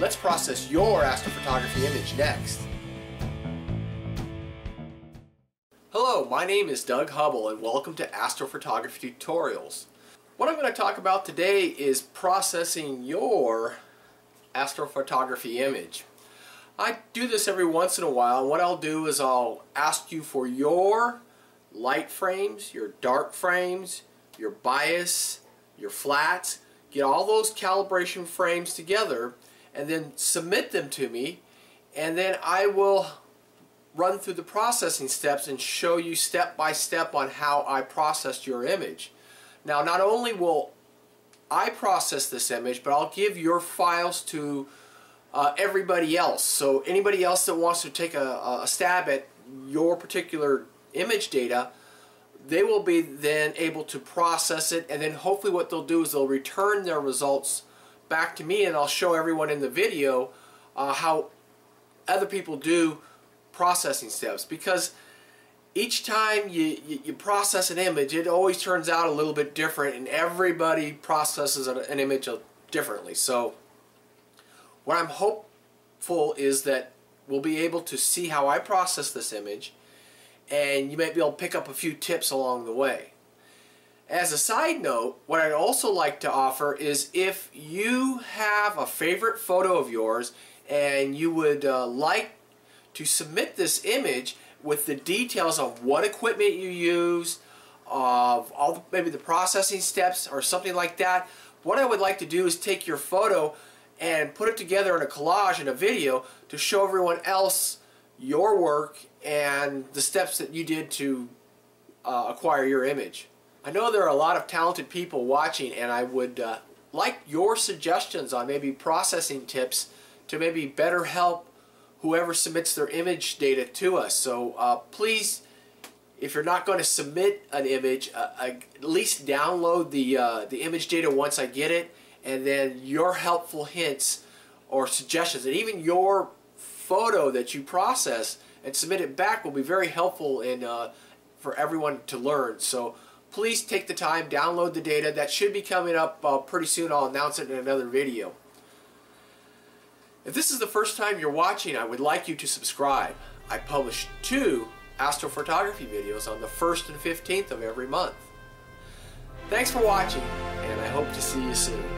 Let's process your astrophotography image next. Hello, my name is Doug Hubbell and welcome to Astrophotography Tutorials. What I'm going to talk about today is processing your astrophotography image. I do this every once in a while what I'll do is I'll ask you for your light frames, your dark frames, your bias, your flats, get all those calibration frames together and then submit them to me and then I will run through the processing steps and show you step by step on how I processed your image. Now not only will I process this image but I'll give your files to uh, everybody else. So anybody else that wants to take a, a stab at your particular image data they will be then able to process it and then hopefully what they'll do is they'll return their results back to me and I'll show everyone in the video uh, how other people do processing steps because each time you, you, you, process an image it always turns out a little bit different and everybody processes an image differently so what I'm hopeful is that we'll be able to see how I process this image and you might be able to pick up a few tips along the way. As a side note, what I'd also like to offer is if you have a favorite photo of yours and you would uh, like to submit this image with the details of what equipment you use, of all the, maybe the processing steps or something like that, what I would like to do is take your photo and put it together in a collage in a video to show everyone else your work and the steps that you did to uh, acquire your image. I know there are a lot of talented people watching and I would uh, like your suggestions on maybe processing tips to maybe better help whoever submits their image data to us. So uh, please, if you're not going to submit an image, uh, uh, at least download the, uh, the image data once I get it and then your helpful hints or suggestions and even your photo that you process and submit it back will be very helpful in uh, for everyone to learn. So please take the time, download the data. That should be coming up uh, pretty soon. I'll announce it in another video. If this is the first time you're watching, I would like you to subscribe. I publish two astrophotography videos on the 1st and 15th of every month. Thanks for watching, and I hope to see you soon.